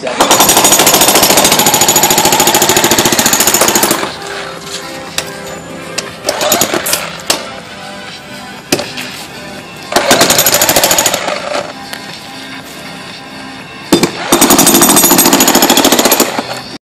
seven.